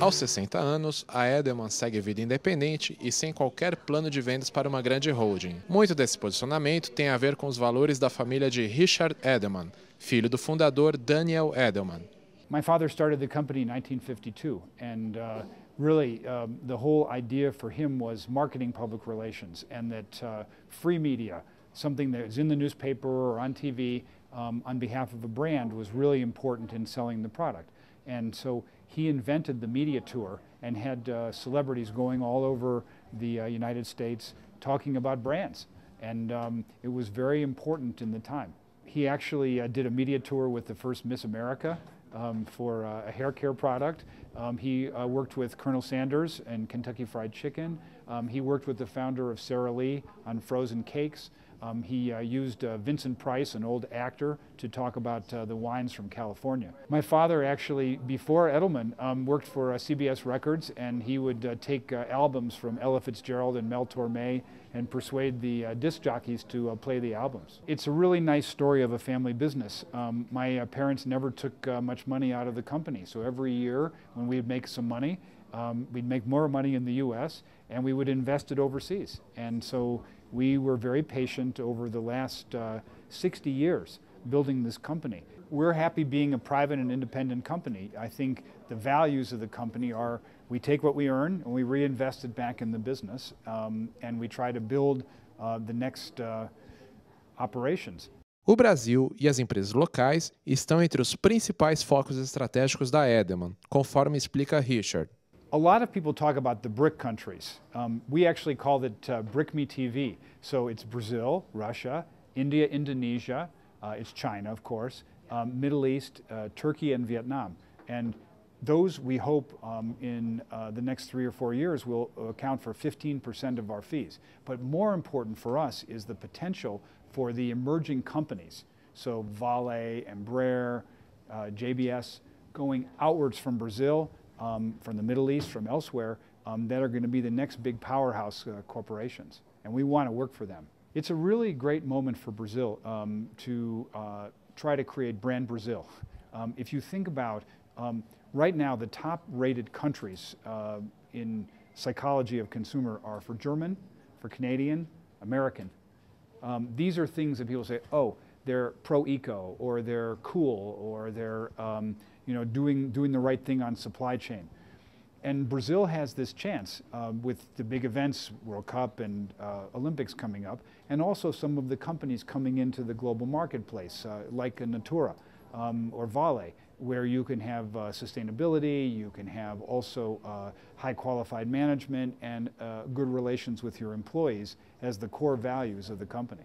Aos 60 anos, a Edelman segue vida independente e sem qualquer plano de vendas para uma grande holding. Muito desse posicionamento tem a ver com os valores da família de Richard Edelman, filho do fundador Daniel Edelman. My father started the company in 1952 and uh, really um, the whole idea for him was marketing public relations and that uh, free media, something that was in the newspaper or on TV um, on behalf of a brand was really important in selling the product. And so he invented the media tour and had uh, celebrities going all over the uh, United States talking about brands. And um, it was very important in the time. He actually uh, did a media tour with the first Miss America um, for uh, a hair care product. Um, he uh, worked with Colonel Sanders and Kentucky Fried Chicken. Um, he worked with the founder of Sara Lee on frozen cakes. Um, he uh, used uh, Vincent Price, an old actor, to talk about uh, the wines from California. My father actually, before Edelman, um, worked for uh, CBS Records, and he would uh, take uh, albums from Ella Fitzgerald and Mel Torme and persuade the disc jockeys to play the albums. It's a really nice story of a family business. Um, my parents never took much money out of the company, so every year when we'd make some money, um, we'd make more money in the U.S. and we would invest it overseas. And so we were very patient over the last uh, 60 years building this company. We're happy being a private and independent company. I think the values of the company are we take what we earn and we reinvest it back in the business um, and we try to build uh, the next uh, operations. O Brasil e as empresas locais estão entre os principais focos estratégicos da Edelman, conforme explica Richard. A lot of people talk about the BRIC countries. Um, we actually call it uh, BRIC-Me TV. So it's Brazil, Russia, India, Indonesia, uh, it's China, of course, um, Middle East, uh, Turkey, and Vietnam. And those we hope um, in uh, the next three or four years will account for 15% of our fees. But more important for us is the potential for the emerging companies. So Vale, Embraer, uh, JBS, going outwards from Brazil um, from the Middle East, from elsewhere, um, that are going to be the next big powerhouse uh, corporations. And we want to work for them. It's a really great moment for Brazil um, to uh, try to create brand Brazil. Um, if you think about um, right now, the top rated countries uh, in psychology of consumer are for German, for Canadian, American. Um, these are things that people say, oh, they're pro-eco or they're cool or they're um, you know, doing, doing the right thing on supply chain. And Brazil has this chance uh, with the big events, World Cup and uh, Olympics coming up, and also some of the companies coming into the global marketplace, uh, like Natura um, or Vale, where you can have uh, sustainability, you can have also uh, high qualified management and uh, good relations with your employees as the core values of the company.